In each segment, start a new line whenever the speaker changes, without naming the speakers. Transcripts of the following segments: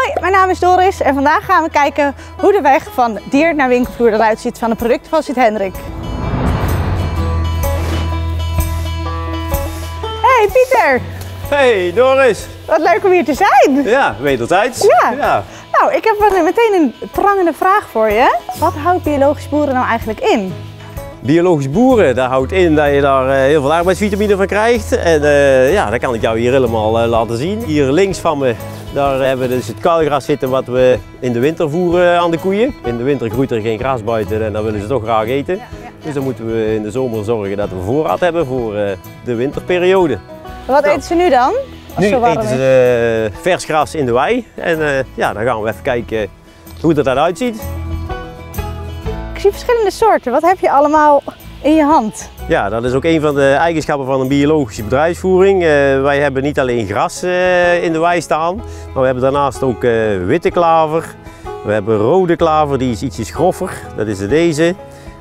Hoi, mijn naam is Doris en vandaag gaan we kijken hoe de weg van dier naar winkelvloer eruit ziet van de producten van Sint-Hendrik. Hey Pieter,
Hey Doris!
wat leuk om hier te zijn.
Ja, wederzijds.
Ja. Nou, ik heb meteen een prangende vraag voor je. Wat houdt biologisch boeren nou eigenlijk in?
Biologisch boeren, dat houdt in dat je daar eh, heel veel arbeidsvitamine van krijgt. En eh, ja, dat kan ik jou hier helemaal eh, laten zien. Hier links van me, daar hebben we dus het kuilgras zitten wat we in de winter voeren aan de koeien. In de winter groeit er geen gras buiten en dat willen ze toch graag eten. Dus dan moeten we in de zomer zorgen dat we voorraad hebben voor de winterperiode.
Wat eten ze nu dan?
Nu eten ze vers gras in de wei. En ja, dan gaan we even kijken hoe het eruit ziet.
Ik zie verschillende soorten. Wat heb je allemaal in je hand?
Ja, dat is ook een van de eigenschappen van een biologische bedrijfsvoering. Eh, wij hebben niet alleen gras eh, in de wei staan, maar we hebben daarnaast ook eh, witte klaver. We hebben rode klaver, die is ietsjes groffer, dat is deze.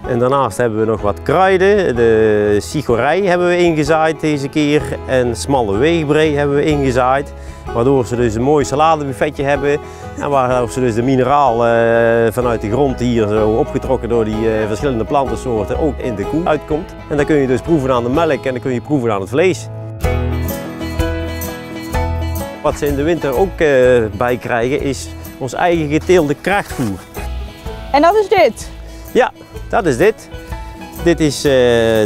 En daarnaast hebben we nog wat kruiden. De sigorij hebben we ingezaaid deze keer en smalle weegbree hebben we ingezaaid. Waardoor ze dus een mooi saladebuffetje hebben en waar ze dus de mineraal eh, vanuit de grond hier zo opgetrokken door die eh, verschillende plantensoorten ook in de koe uitkomt. En dan kun je dus proeven aan de melk en dan kun je proeven aan het vlees. Wat ze in de winter ook eh, bij krijgen is ons eigen geteelde krachtvoer.
En dat is dit.
Ja, dat is dit. Dit is eh,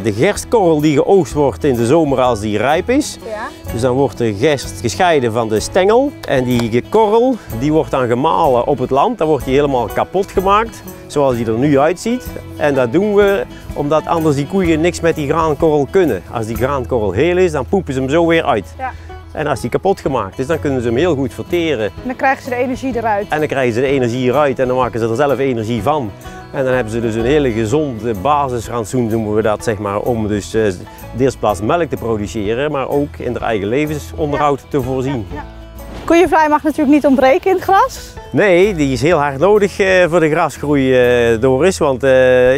de gerstkorrel die geoogst wordt in de zomer als die rijp is.
Ja.
Dus dan wordt de gerst gescheiden van de stengel. En die korrel die wordt dan gemalen op het land. Dan wordt die helemaal kapot gemaakt, zoals die er nu uitziet. En dat doen we omdat anders die koeien niks met die graankorrel kunnen. Als die graankorrel heel is, dan poepen ze hem zo weer uit.
Ja.
En als die kapot gemaakt is, dan kunnen ze hem heel goed verteren.
En dan krijgen ze de energie eruut.
En dan krijgen ze de energie eruit en dan maken ze er zelf energie van. En dan hebben ze dus een hele gezonde basisrantsoen, noemen we dat, zeg maar, om dus eh, de eerste plaats melk te produceren, maar ook in haar eigen levensonderhoud te voorzien.
Koeienvlaai mag natuurlijk niet ontbreken in het gras.
Nee, die is heel hard nodig eh, voor de grasgroei, eh, Doris. Want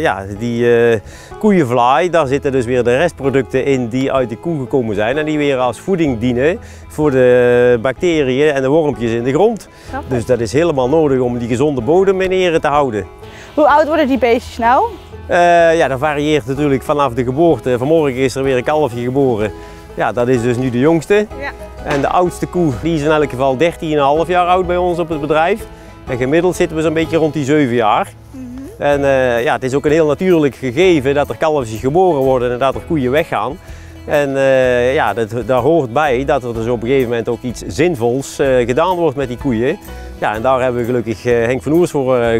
ja, die eh, koeienvlaai, daar zitten dus weer de restproducten in die uit de koe gekomen zijn. En die weer als voeding dienen voor de bacteriën en de wormpjes in de grond. Dus dat is helemaal nodig om die gezonde bodem in ere te houden.
Hoe oud worden die beestjes nou?
Eh, ja, dat varieert natuurlijk vanaf de geboorte. Vanmorgen is er weer een kalfje geboren. Ja, dat is dus nu de jongste.
Ja.
En de oudste koe die is in elk geval 13,5 jaar oud bij ons op het bedrijf. En gemiddeld zitten we zo'n beetje rond die 7 jaar. En eh, ja, het is ook een heel natuurlijk gegeven dat er kalfjes geboren worden en dat er koeien weggaan. En eh, ja, dat, daar hoort bij dat er dus op een gegeven moment ook iets zinvols gedaan wordt met die koeien. Ja, en daar hebben we gelukkig Henk van Oers voor eh,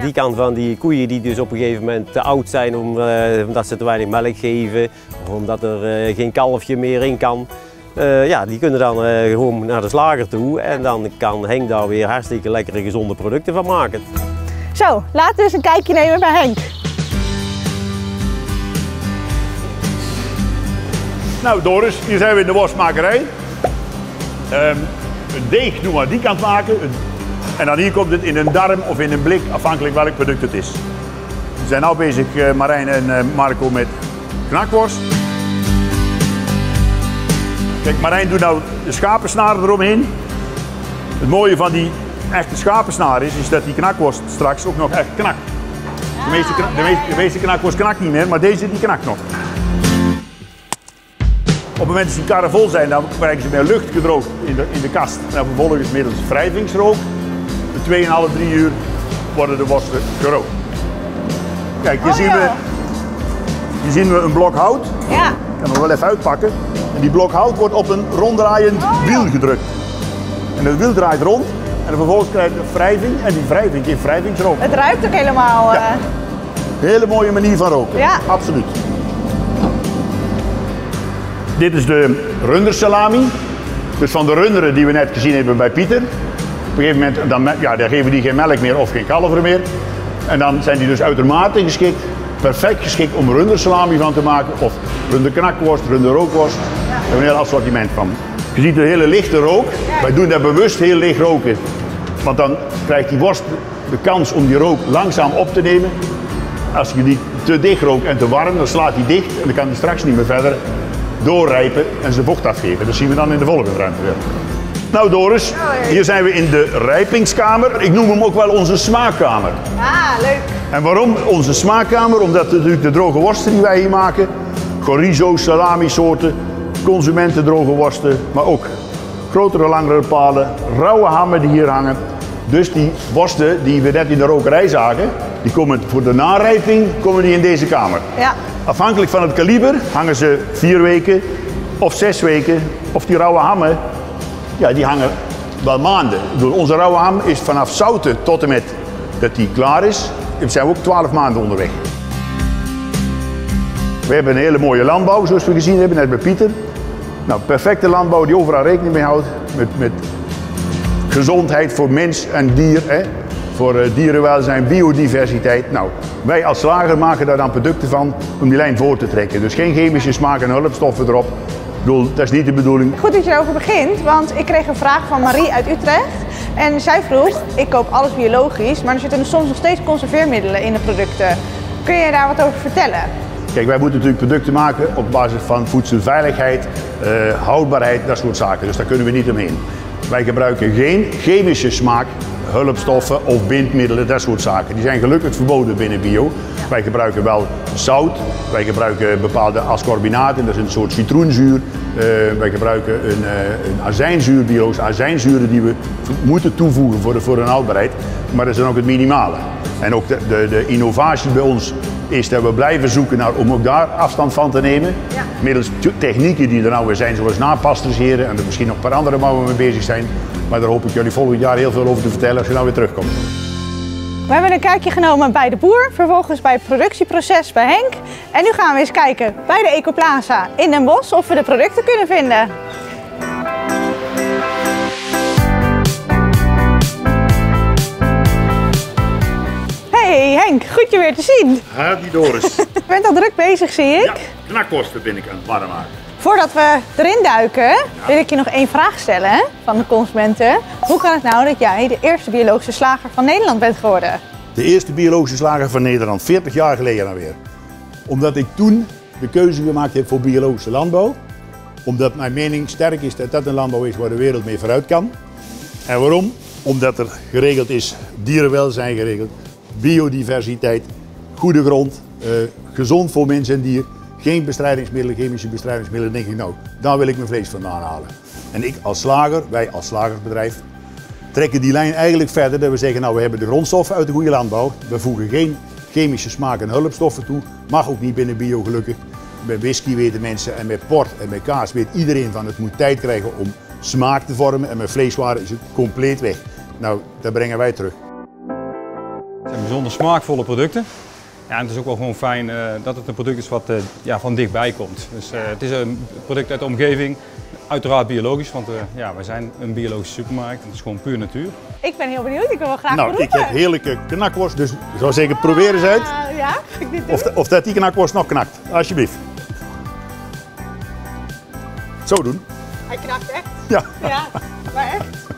Die kan van die koeien die dus op een gegeven moment te oud zijn om, eh, omdat ze te weinig melk geven of omdat er eh, geen kalfje meer in kan. eh, ja, die kunnen dan eh, gewoon naar de slager toe en dan kan Henk daar weer hartstikke lekkere gezonde producten van maken.
Zo, laten we eens een kijkje nemen bij Henk.
Nou Doris, hier zijn we in de worstmakerij. Ehm, een deeg doen we aan die kant maken. En dan hier komt het in een darm of in een blik, afhankelijk welk product het is. We zijn nu bezig, eh, Marijn en eh, Marco, met knakworst. Kijk, Marijn doet nou de schapensnaren eromheen. Het mooie van die echte schapensnaar is, is dat die knakworst straks ook nog echt knakt. De meeste, de meeste, de meeste knakworst knakt niet meer, maar deze die knakt nog. Op het moment dat die karren vol zijn, dan brengen ze met lucht gedroogd in de, in de kast. En vervolgens middels wrijvingsrook, 2,5, 3 uur, worden de worsten gerookt. Kijk, hier,
Oh,
zien,
ja.
we, hier zien we een blok hout.
Ja.
Ik kan hem wel even uitpakken. En die blok hout wordt op een ronddraaiend
Oh, ja.
wiel gedrukt. En het wiel draait rond en vervolgens krijg je wrijving. En die wrijving geeft wrijvingsrook.
Het ruikt ook helemaal.
Ja.
eh,
Hele mooie manier van roken.
Ja.
Absoluut. Dit is de rundersalami. Dus van de runderen die we net gezien hebben bij Pieter. Op een gegeven moment dan, ja, dan geven die geen melk meer of geen kalver meer. En dan zijn die dus uitermate geschikt, perfect geschikt om rundersalami van te maken. Of runderknakworst, runderrookworst. Daar hebben we een heel assortiment van. Je ziet een hele lichte rook. Wij doen dat bewust heel licht roken. Want dan krijgt die worst de kans om die rook langzaam op te nemen. Als je die te dicht rookt en te warm, dan slaat die dicht en dan kan die straks niet meer verder doorrijpen en zijn vocht afgeven. Dat zien we dan in de volgende ruimte weer. Nou Doris, hier zijn we in de rijpingskamer. Ik noem hem ook wel onze smaakkamer.
Ah, leuk.
En waarom onze smaakkamer? Omdat natuurlijk de droge worsten die wij hier maken, chorizo, salami soorten, consumenten droge worsten, maar ook grotere, langere palen, rauwe hammen die hier hangen. Dus die worsten die we net in de rokerij zagen, die komen voor de narijping komen die in deze kamer.
Ja.
Afhankelijk van het kaliber hangen ze vier weken of zes weken. Of die rauwe hammen, ja, die hangen wel maanden. Bedoel, onze rauwe ham is vanaf zouten tot en met dat die klaar is, zijn we ook twaalf maanden onderweg. We hebben een hele mooie landbouw, zoals we gezien hebben, net bij Pieter. Nou, perfecte landbouw die overal rekening mee houdt met, met gezondheid voor mens en dier. Hè? Voor uh, dierenwelzijn, biodiversiteit. Nou, wij als slager maken daar dan producten van om die lijn voor te trekken. Dus geen chemische smaak en hulpstoffen erop. Bedoel, dat is niet de bedoeling.
Goed dat je erover begint, want ik kreeg een vraag van Marie uit Utrecht. En zij vroeg, ik koop alles biologisch, maar er zitten soms nog steeds conserveermiddelen in de producten. Kun je daar wat over vertellen?
Kijk, wij moeten natuurlijk producten maken op basis van voedselveiligheid, uh, houdbaarheid, dat soort zaken. Dus daar kunnen we niet omheen. Wij gebruiken geen chemische smaak, hulpstoffen of bindmiddelen, dat soort zaken. Die zijn gelukkig verboden binnen bio. Wij gebruiken wel zout, wij gebruiken bepaalde ascorbinaten, dat is een soort citroenzuur. Uh, wij gebruiken een, uh, een azijnzuur, biologische azijnzuren die we moeten toevoegen voor, de, voor een houdbaarheid. Maar dat is dan ook het minimale. En ook de, de, de innovatie bij ons is dat we blijven zoeken naar, om ook daar afstand van te nemen. Ja. Middels technieken die er nou weer zijn, zoals napasteuriseren en er misschien nog een paar andere waar we mee bezig zijn. Maar daar hoop ik jullie volgend jaar heel veel over te vertellen als je nou weer terugkomt.
We hebben een kijkje genomen bij de boer, vervolgens bij het productieproces bij Henk. En nu gaan we eens kijken bij de Ecoplaza in Den Bosch of we de producten kunnen vinden. Henk, goed je weer te zien.
Ja, die Doris.
je bent al druk bezig, zie ik.
Ja, knakworsten ben ik aan het warm maken.
Voordat we erin duiken, wil ik je nog één vraag stellen van de consumenten. Hoe kan het nou dat jij de eerste biologische slager van Nederland bent geworden?
De eerste biologische slager van Nederland, 40 jaar geleden alweer. Omdat ik toen de keuze gemaakt heb voor biologische landbouw. Omdat mijn mening sterk is dat dat een landbouw is waar de wereld mee vooruit kan. En waarom? Omdat er geregeld is, dierenwelzijn geregeld, biodiversiteit, goede grond, uh, gezond voor mens en dier. Geen bestrijdingsmiddelen, chemische bestrijdingsmiddelen. denk ik, nou, daar wil ik mijn vlees vandaan halen. En ik als slager, wij als slagersbedrijf, trekken die lijn eigenlijk verder. Dat we zeggen, nou, we hebben de grondstoffen uit de goede landbouw. We voegen geen chemische smaak en hulpstoffen toe. Mag ook niet binnen bio, gelukkig. Bij whisky weten mensen en met port en met kaas weet iedereen van het moet tijd krijgen om smaak te vormen. En met vleeswaren is het compleet weg. Nou, dat brengen wij terug.
Bijzonder smaakvolle producten. Ja, en het is ook wel gewoon fijn uh, dat het een product is wat uh, ja, van dichtbij komt. Dus uh, het is een product uit de omgeving, uiteraard biologisch, want ja, wij zijn een biologische supermarkt en het is gewoon puur natuur.
Ik ben heel benieuwd, ik wil wel graag
Nou,
proeven.
ik heb heerlijke knakworst, dus ik zou zeggen probeer eens uit.
ja, ik dit?
Of, of dat die knakworst nog knakt, alsjeblieft. Zo doen.
Hij knakt echt?
Ja.
Ja, maar echt.